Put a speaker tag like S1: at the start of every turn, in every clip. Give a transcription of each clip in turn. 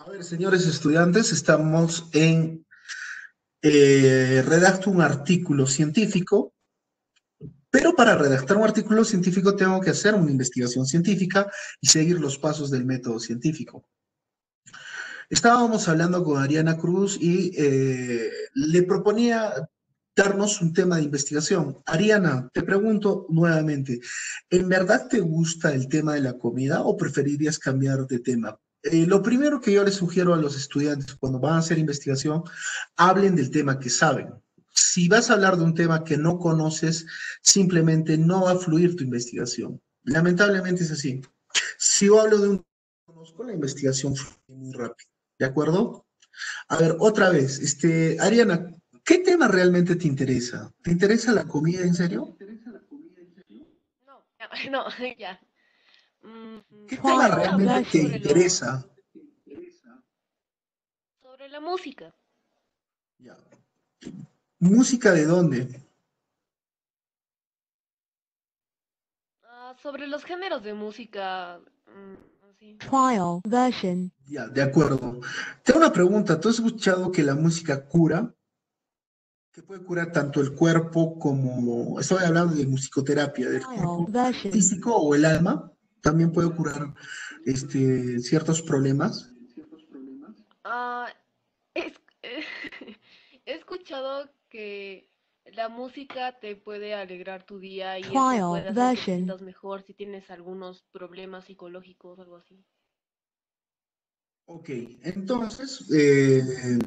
S1: A ver, señores estudiantes, estamos en eh, redacto un artículo científico, pero para redactar un artículo científico tengo que hacer una investigación científica y seguir los pasos del método científico. Estábamos hablando con Ariana Cruz y eh, le proponía darnos un tema de investigación. Ariana, te pregunto nuevamente, ¿en verdad te gusta el tema de la comida o preferirías cambiar de tema? Eh, lo primero que yo les sugiero a los estudiantes cuando van a hacer investigación, hablen del tema que saben. Si vas a hablar de un tema que no conoces, simplemente no va a fluir tu investigación. Lamentablemente es así. Si yo hablo de un tema que conozco, la investigación fluye muy rápido. ¿De acuerdo? A ver, otra vez, este, Ariana, ¿qué tema realmente te interesa? ¿Te interesa la comida en serio?
S2: No, no, ya.
S1: ¿Qué tema realmente te interesa?
S2: Sobre la música.
S1: ¿Música de dónde?
S2: Ah, sobre los géneros de música.
S3: Mm, Trial version.
S1: Ya, de acuerdo. Tengo una pregunta. ¿Tú has escuchado que la música cura? Que puede curar tanto el cuerpo como. Estoy hablando de musicoterapia, del cuerpo físico o el alma también puede curar este, ciertos problemas?
S2: Ah, he escuchado que la música te puede alegrar tu día y eso puede hacer que mejor si tienes algunos problemas psicológicos o algo así.
S1: Ok, entonces, eh,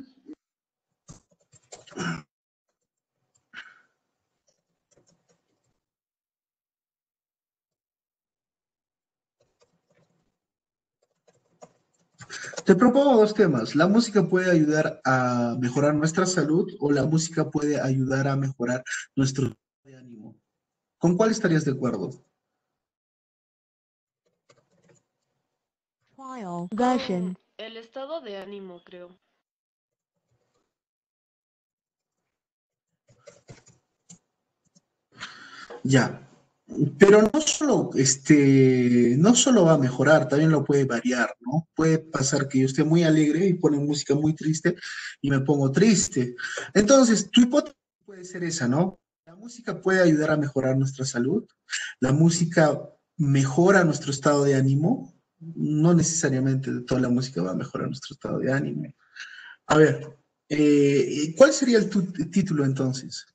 S1: Te propongo dos temas. La música puede ayudar a mejorar nuestra salud o la música puede ayudar a mejorar nuestro estado de ánimo. ¿Con cuál estarías de acuerdo?
S2: El estado de ánimo, creo.
S1: Ya. Pero no solo, este, no solo va a mejorar, también lo puede variar, ¿no? Puede pasar que yo esté muy alegre y pone música muy triste y me pongo triste. Entonces, tu hipótesis puede ser esa, ¿no? La música puede ayudar a mejorar nuestra salud, la música mejora nuestro estado de ánimo, no necesariamente toda la música va a mejorar nuestro estado de ánimo. A ver, eh, ¿cuál sería el título entonces?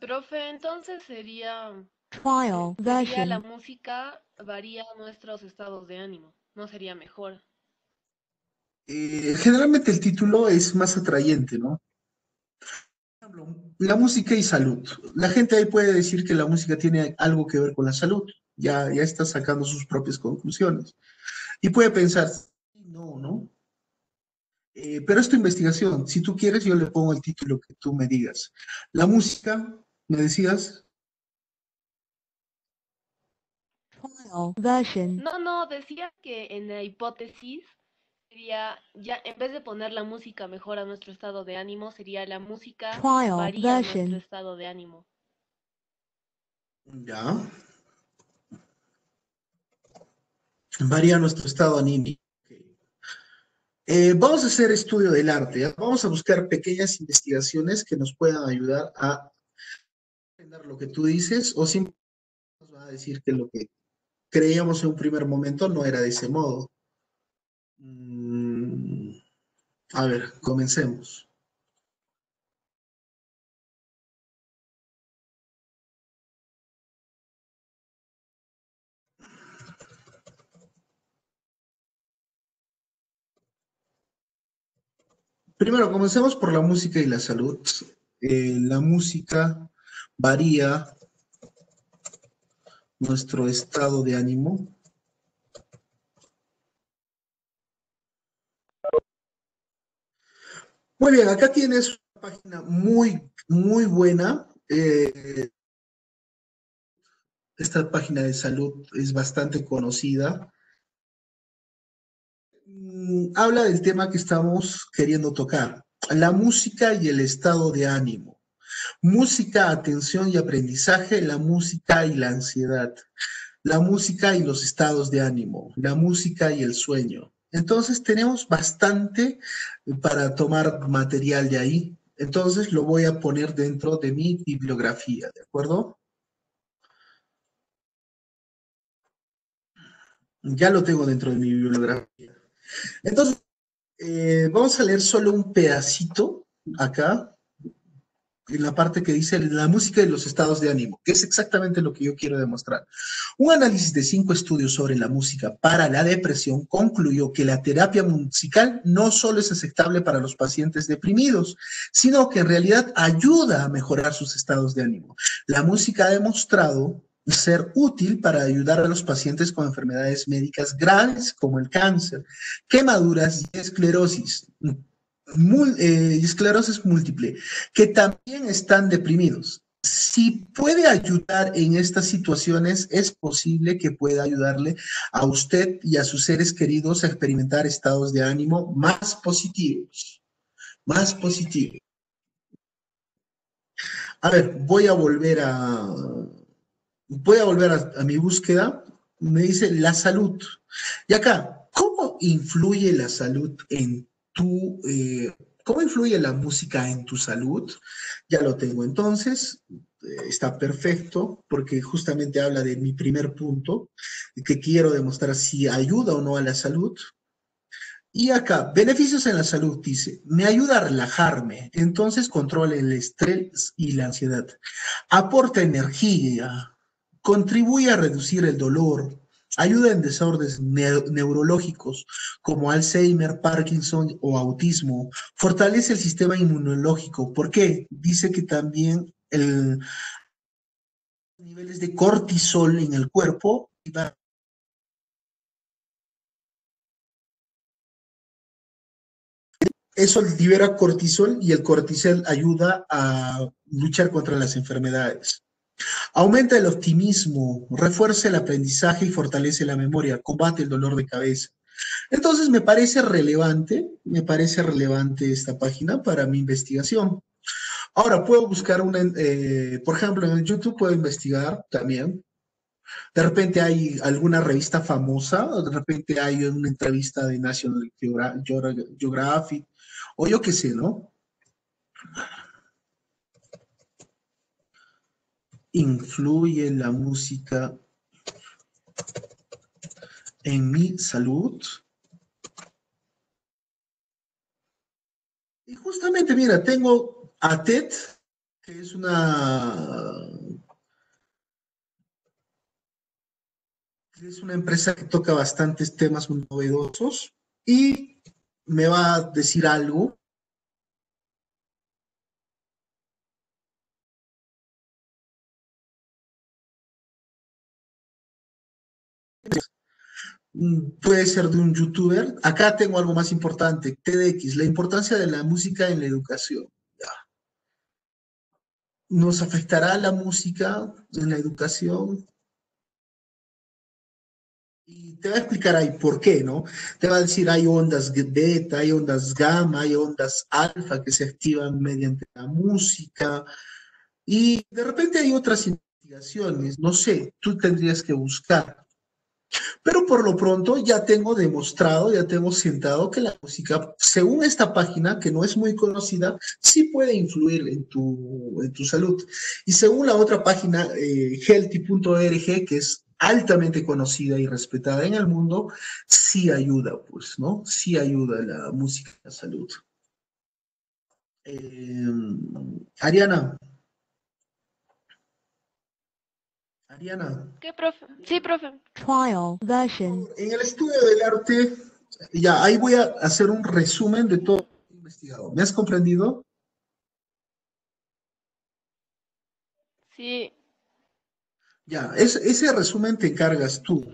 S2: Profe, entonces sería
S3: Trial version.
S2: la música varía nuestros estados de ánimo, ¿no sería mejor?
S1: Eh, generalmente el título es más atrayente, ¿no? La música y salud. La gente ahí puede decir que la música tiene algo que ver con la salud. Ya, ya está sacando sus propias conclusiones. Y puede pensar, no, ¿no? Eh, pero es tu investigación. Si tú quieres, yo le pongo el título que tú me digas. La música, me decías,
S2: No, no, decía que en la hipótesis sería, ya en vez de poner la música mejora nuestro estado de ánimo, sería la música varía nuestro estado de ánimo.
S1: Ya. Varía nuestro estado anímico. Eh, vamos a hacer estudio del arte. Vamos a buscar pequeñas investigaciones que nos puedan ayudar a entender lo que tú dices o simplemente nos va a decir que lo que creíamos en un primer momento no era de ese modo. Mm, a ver, comencemos. Primero, comencemos por la música y la salud. Eh, la música varía nuestro estado de ánimo. Muy bien, acá tienes una página muy, muy buena. Eh, esta página de salud es bastante conocida. Mm, habla del tema que estamos queriendo tocar, la música y el estado de ánimo. Música, atención y aprendizaje, la música y la ansiedad, la música y los estados de ánimo, la música y el sueño, Entonces tenemos bastante para tomar material de ahí. Entonces lo voy a poner dentro de mi bibliografía, ¿de acuerdo? Ya lo tengo dentro de mi bibliografía. Entonces, eh, vamos a leer solo un pedacito acá en la parte que dice la música y los estados de ánimo, que es exactamente lo que yo quiero demostrar. Un análisis de cinco estudios sobre la música para la depresión concluyó que la terapia musical no solo es aceptable para los pacientes deprimidos, sino que en realidad ayuda a mejorar sus estados de ánimo. La música ha demostrado ser útil para ayudar a los pacientes con enfermedades médicas graves como el cáncer, quemaduras y esclerosis, eh, esclerosis múltiple, que también están deprimidos. Si puede ayudar en estas situaciones, es posible que pueda ayudarle a usted y a sus seres queridos a experimentar estados de ánimo más positivos, más positivos. A ver, voy a volver a, voy a volver a mi búsqueda. Me dice la salud. Y acá, ¿cómo influye la salud en eh, ¿cómo influye la música en tu salud? Ya lo tengo entonces, eh, está perfecto porque justamente habla de mi primer punto, que quiero demostrar si ayuda o no a la salud. Y acá, beneficios en la salud, dice, me ayuda a relajarme, entonces controla el estrés y la ansiedad, aporta energía, contribuye a reducir el dolor, Ayuda en desórdenes neurológicos como Alzheimer, Parkinson o autismo. Fortalece el sistema inmunológico. ¿Por qué? Dice que también el niveles de cortisol en el cuerpo eso libera cortisol y el cortisol ayuda a luchar contra las enfermedades. Aumenta el optimismo, refuerza el aprendizaje y fortalece la memoria, combate el dolor de cabeza. Entonces me parece relevante, me parece relevante esta página para mi investigación. Ahora puedo buscar una, eh, por ejemplo, en YouTube puedo investigar también. De repente hay alguna revista famosa, de repente hay una entrevista de National Geographic, o yo qué sé, ¿no? Influye la música en mi salud? Y justamente, mira, tengo a TED, que es una, es una empresa que toca bastantes temas muy novedosos y me va a decir algo puede ser de un youtuber. Acá tengo algo más importante, TDX, la importancia de la música en la educación. ¿Nos afectará la música en la educación? Y te va a explicar ahí por qué, ¿no? Te va a decir, hay ondas beta, hay ondas gamma, hay ondas alfa que se activan mediante la música. Y de repente hay otras investigaciones, no sé, tú tendrías que buscar. Pero por lo pronto ya tengo demostrado, ya tengo sentado que la música, según esta página, que no es muy conocida, sí puede influir en tu, en tu salud. Y según la otra página, eh, healthy.org, que es altamente conocida y respetada en el mundo, sí ayuda, pues, ¿no? Sí ayuda la música a la salud. Eh, Ariana, Ariana.
S2: ¿Qué, profe? Sí, profe.
S3: Trial version.
S1: En el estudio del arte, ya, ahí voy a hacer un resumen de todo lo investigado. ¿Me has comprendido?
S2: Sí.
S1: Ya, ese resumen te encargas tú.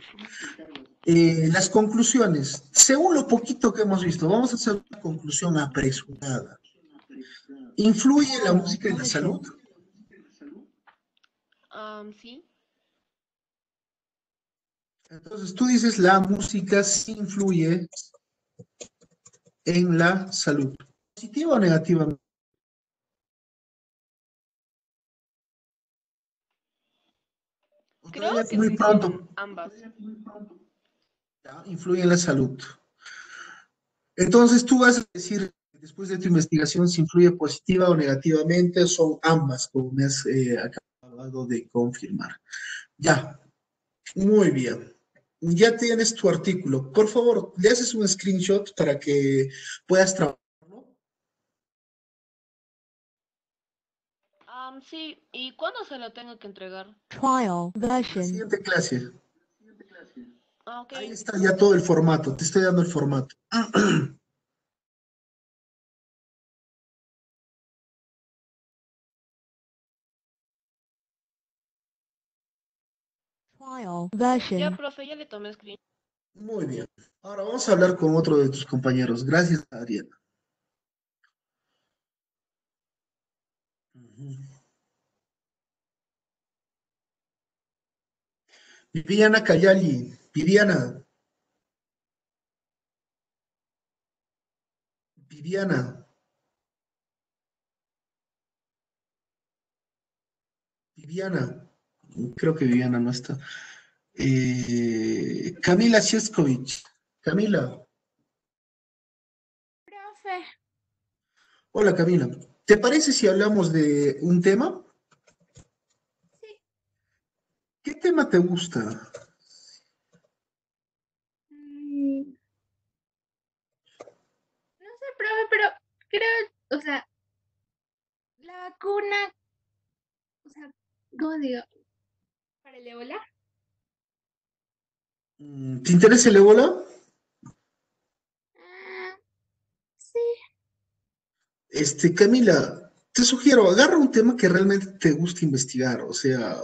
S1: Eh, las conclusiones. Según lo poquito que hemos visto, vamos a hacer una conclusión apresurada. ¿Influye la música en la salud?
S2: Um, sí.
S1: Entonces tú dices la música sí influye en la salud. ¿Positiva o negativa?
S2: Creo que muy pronto. Ambas.
S1: influye en la salud. Entonces tú vas a decir, después de tu investigación, si influye positiva o negativamente, son ambas, como me has eh, acabado de confirmar. Ya, muy bien. Ya tienes tu artículo. Por favor, le haces un screenshot para que puedas trabajarlo.
S2: sí, ¿y cuándo se lo tengo que entregar?
S3: Trial version.
S1: Siguiente clase. Ah, Ahí está ya todo el formato, te estoy dando el formato.
S2: Ya, profe, ya le tomé screen.
S1: Muy bien. Ahora vamos a hablar con otro de tus compañeros. Gracias, Adriana. Viviana Cayali. Viviana. Viviana. Viviana. Creo que Viviana no está. Eh, Camila Sieskovich. Camila.
S4: Profe.
S1: Hola Camila. ¿Te parece si hablamos de un tema?
S4: Sí.
S1: ¿Qué tema te gusta?
S4: Mm. No sé, profe, pero creo, o sea, la vacuna, o sea, ¿cómo digo? ¿Para el ébola?
S1: Mm, ¿Te interesa el ébola?
S4: Ah, sí.
S1: Este, Camila, te sugiero, agarra un tema que realmente te guste investigar. O sea,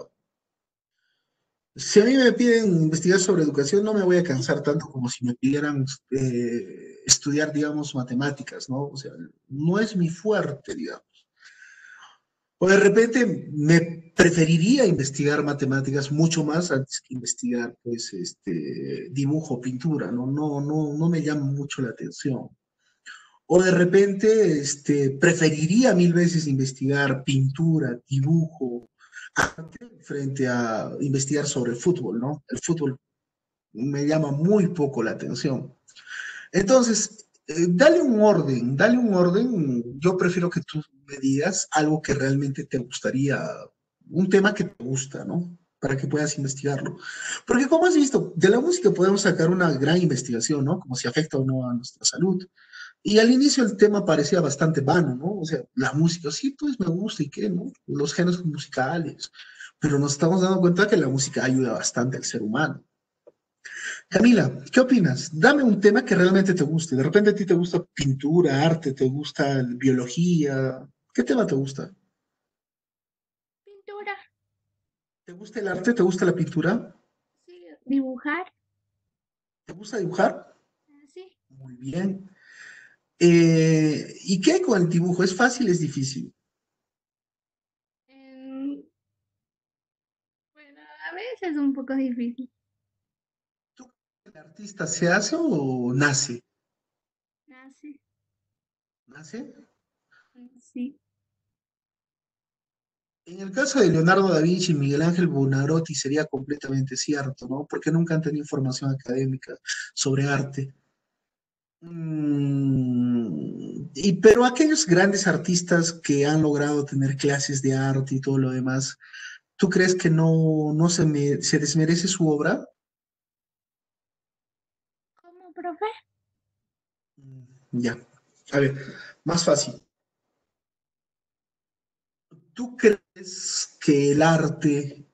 S1: si a mí me piden investigar sobre educación, no me voy a cansar tanto como si me pidieran eh, estudiar, digamos, matemáticas, ¿no? O sea, no es mi fuerte, digamos. O de repente me preferiría investigar matemáticas mucho más antes que investigar, pues, este, dibujo, pintura, ¿no? No, no, no me llama mucho la atención. O de repente, este, preferiría mil veces investigar pintura, dibujo, frente a investigar sobre el fútbol, ¿no? El fútbol me llama muy poco la atención. Entonces, dale un orden, dale un orden. Yo prefiero que tú me digas algo que realmente te gustaría, un tema que te gusta, ¿no? Para que puedas investigarlo. Porque como has visto, de la música podemos sacar una gran investigación, ¿no? Como si afecta o no a nuestra salud. Y al inicio el tema parecía bastante vano, ¿no? O sea, la música, sí, pues me gusta y qué, ¿no? Los géneros musicales. Pero nos estamos dando cuenta que la música ayuda bastante al ser humano. Camila, ¿qué opinas? Dame un tema que realmente te guste. De repente a ti te gusta pintura, arte, te gusta biología. ¿Qué tema te gusta?
S4: Pintura.
S1: ¿Te gusta el arte? ¿Te gusta la pintura?
S4: Sí, dibujar.
S1: ¿Te gusta dibujar?
S4: Sí.
S1: Muy bien. Eh, ¿Y qué hay con el dibujo? ¿Es fácil, es difícil?
S4: Em, bueno, a veces es un poco difícil.
S1: ¿El artista se hace o nace?
S4: Nace.
S1: ¿Nace?
S4: Sí.
S1: En el caso de Leonardo da Vinci y Miguel Ángel Buonarroti sería completamente cierto, ¿no? Porque nunca han tenido información académica sobre arte. Mm, y, pero aquellos grandes artistas que han logrado tener clases de arte y todo lo demás, ¿tú crees que no, no se, me, se desmerece su obra?
S4: profe?
S1: Mm, ya. A ver, más fácil. ¿Tú crees que el arte,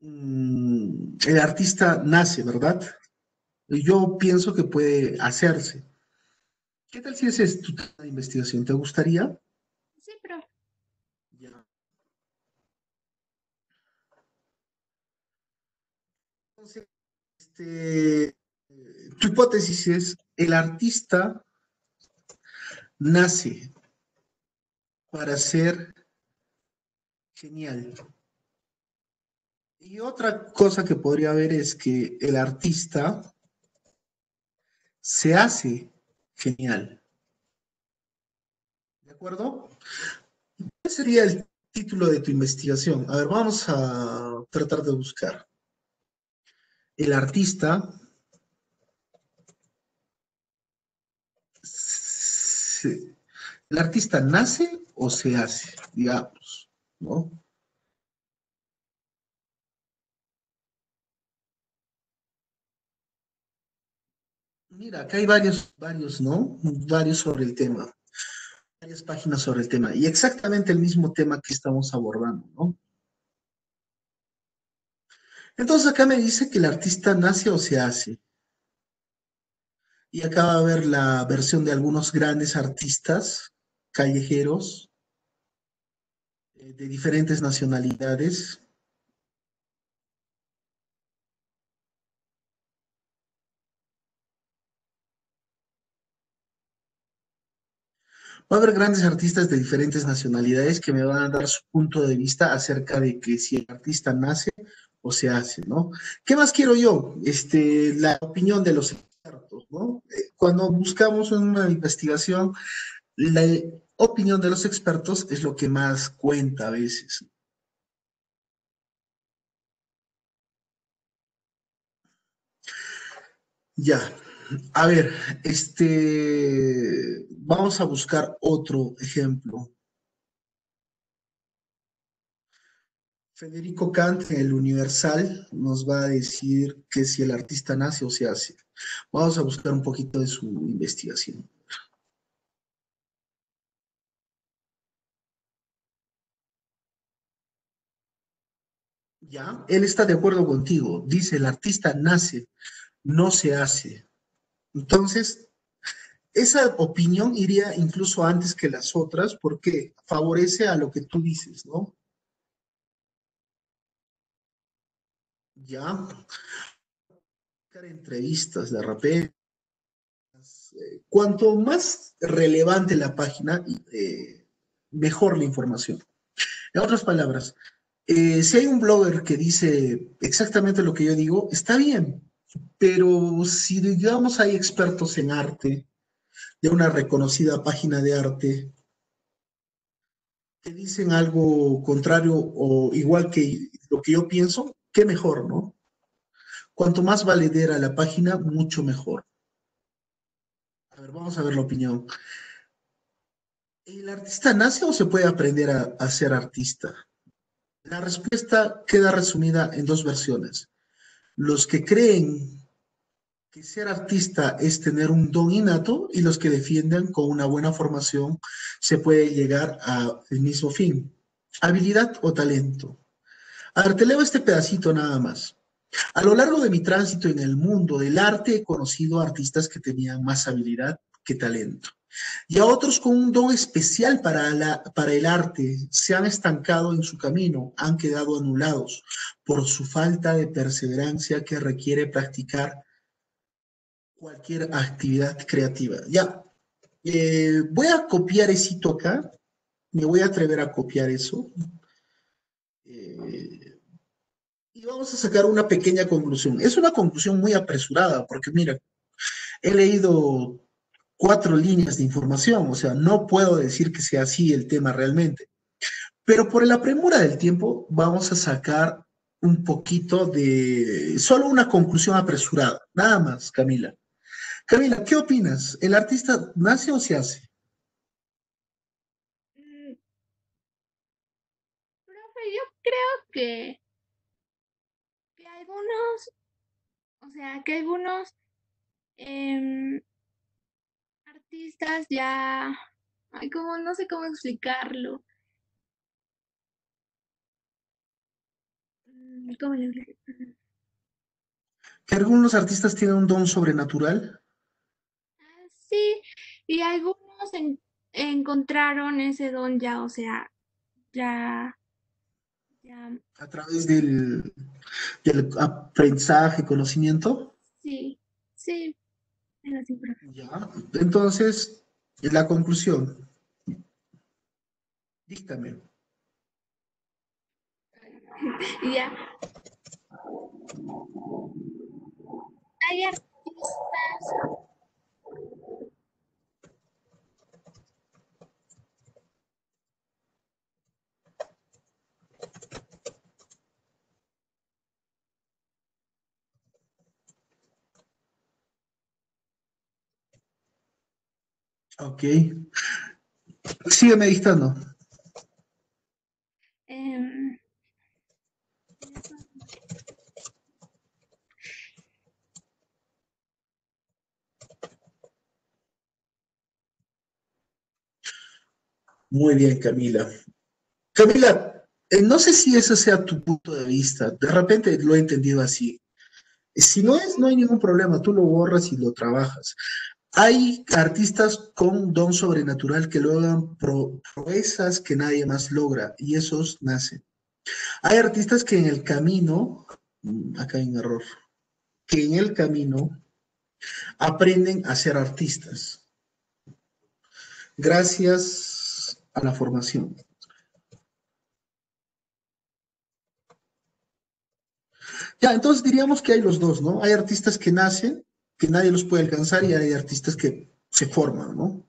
S1: mm, el artista nace, verdad? Yo pienso que puede hacerse. ¿Qué tal si ese es tu tema de investigación? ¿Te gustaría?
S4: Sí, profe.
S1: Ya. Entonces, este, tu hipótesis es, el artista nace para ser genial. Y otra cosa que podría haber es que el artista se hace genial. ¿De acuerdo? ¿Cuál sería el título de tu investigación? A ver, vamos a tratar de buscar. El artista ¿El artista nace o se hace? Digamos, ¿no? Mira, acá hay varios, varios, ¿no? Varios sobre el tema. Varias páginas sobre el tema. Y exactamente el mismo tema que estamos abordando, ¿no? Entonces acá me dice que el artista nace o se hace. Y acá va a ver la versión de algunos grandes artistas callejeros eh, de diferentes nacionalidades. Va a haber grandes artistas de diferentes nacionalidades que me van a dar su punto de vista acerca de que si el artista nace o se hace, ¿no? ¿Qué más quiero yo? Este, la opinión de los Eh, cuando buscamos una investigación, la opinión de los expertos es lo que más cuenta a veces. Ya, a ver, este, vamos a buscar otro ejemplo. Federico Kant en el Universal nos va a decir que si el artista nace o se hace. Vamos a buscar un poquito de su investigación. Ya, él está de acuerdo contigo. Dice, el artista nace, no se hace. Entonces, esa opinión iría incluso antes que las otras porque favorece a lo que tú dices, ¿no? Ya. Entrevistas de repente. Cuanto más relevante la página, eh, mejor la información. En otras palabras, eh, si hay un blogger que dice exactamente lo que yo digo, está bien, pero si digamos hay expertos en arte, de una reconocida página de arte, que dicen algo contrario o igual que lo que yo pienso, qué mejor, ¿no? Cuanto más valedera la página, mucho mejor. A ver, vamos a ver la opinión. ¿El artista nace o se puede aprender a, ser artista? La respuesta queda resumida en dos versiones. Los que creen que ser artista es tener un don innato y los que defienden con una buena formación se puede llegar al mismo fin. Habilidad o talento. A ver, te leo este pedacito nada más. A lo largo de mi tránsito en el mundo del arte he conocido artistas que tenían más habilidad que talento. Y a otros con un don especial para, la, para el arte se han estancado en su camino, han quedado anulados por su falta de perseverancia que requiere practicar cualquier actividad creativa. Ya, eh, voy a copiar ese acá, me voy a atrever a copiar eso. Eh, y vamos a sacar una pequeña conclusión. Es una conclusión muy apresurada, porque mira, he leído cuatro líneas de información, o sea, no puedo decir que sea así el tema realmente. Pero por la premura del tiempo, vamos a sacar un poquito de, solo una conclusión apresurada, nada más, Camila. Camila, ¿qué opinas? ¿El artista nace o se hace?
S4: Mm, profe, yo creo que, que algunos, o sea, que algunos em, artistas ya, ay, como no sé cómo explicarlo. Mm, ¿Cómo le
S1: ¿Que algunos artistas tienen un don sobrenatural?
S4: Sí, y algunos encontraron ese don ya, o sea, ya.
S1: ¿A través del, del aprendizaje, conocimiento?
S4: Sí, sí.
S1: Ya, entonces, la conclusión. Díctame.
S4: Ya. Hay
S1: Ok. Sigue meditando.
S4: Em,
S1: Muy bien, Camila. Camila, eh, no sé si ese sea tu punto de vista. De repente lo he entendido así. Si no es, no hay ningún problema. Tú lo borras y lo trabajas. Hay artistas con don sobrenatural que logran proezas que nadie más logra y esos nacen. Hay artistas que en el camino, mm, acá hay un error, que en el camino aprenden a ser artistas. Gracias a la formación. Ya, entonces diríamos que hay los dos, ¿no? Hay artistas que nacen que nadie los puede alcanzar y hay artistas que se forman, ¿no?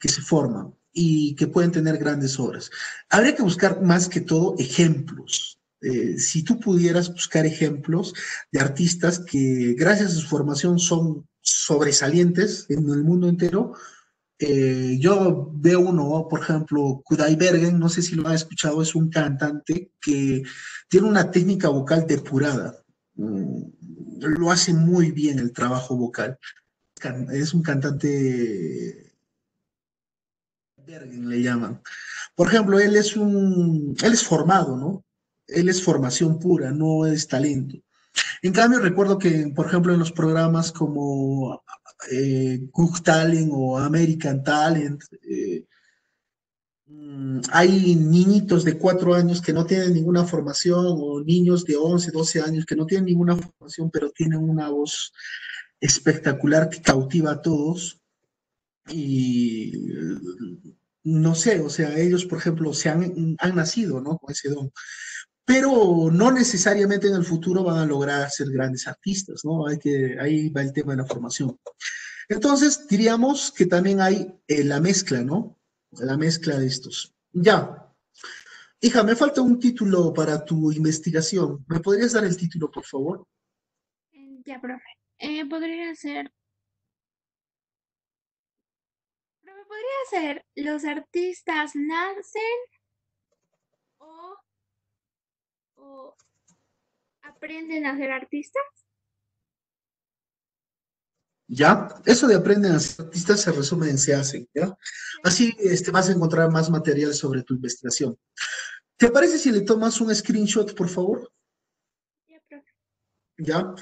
S1: Que se forman y que pueden tener grandes obras. Habría que buscar más que todo ejemplos. Eh, si tú pudieras buscar ejemplos de artistas que gracias a su formación son sobresalientes en el mundo entero, eh, yo veo uno, por ejemplo, Kudai Bergen, no sé si lo han escuchado, es un cantante que tiene una técnica vocal depurada. Lo hace muy bien el trabajo vocal. Es un cantante, le llaman. Por ejemplo, él es un, él es formado, ¿no? Él es formación pura, no es talento. En cambio, recuerdo que, por ejemplo, en los programas como eh, Cook Talent o American Talent, eh, hay niñitos de cuatro años que no tienen ninguna formación o niños de 11, 12 años que no tienen ninguna formación, pero tienen una voz espectacular que cautiva a todos. Y no sé, o sea, ellos, por ejemplo, se han, han nacido, ¿no? Con ese don. Pero no necesariamente en el futuro van a lograr ser grandes artistas, ¿no? Hay que, ahí va el tema de la formación. Entonces, diríamos que también hay eh, la mezcla, ¿no? La mezcla de estos. Ya. Hija, me falta un título para tu investigación. ¿Me podrías dar el título, por favor?
S4: Ya, profe. Eh, podría ser... Profe, podría ser ¿Los artistas nacen o, o aprenden a ser artistas?
S1: ¿Ya? Eso de aprenden a ser artistas se resume en se hacen, ¿ya? Así este, vas a encontrar más material sobre tu investigación. ¿Te parece si le tomas un screenshot, por favor?
S4: Ya, profe.
S1: ¿Ya?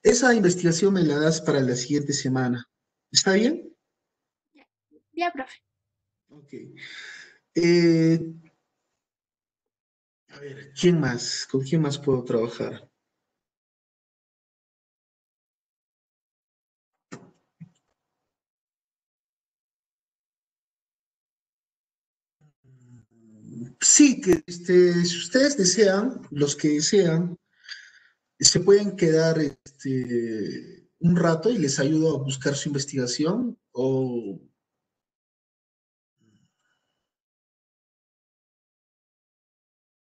S1: Esa investigación me la das para la siguiente semana. ¿Está bien?
S4: Ya, profe.
S1: Ok. Eh, a ver, ¿quién más? ¿Con quién más puedo trabajar? Sí, que este, si ustedes desean, los que desean, se pueden quedar este, un rato y les ayudo a buscar su investigación o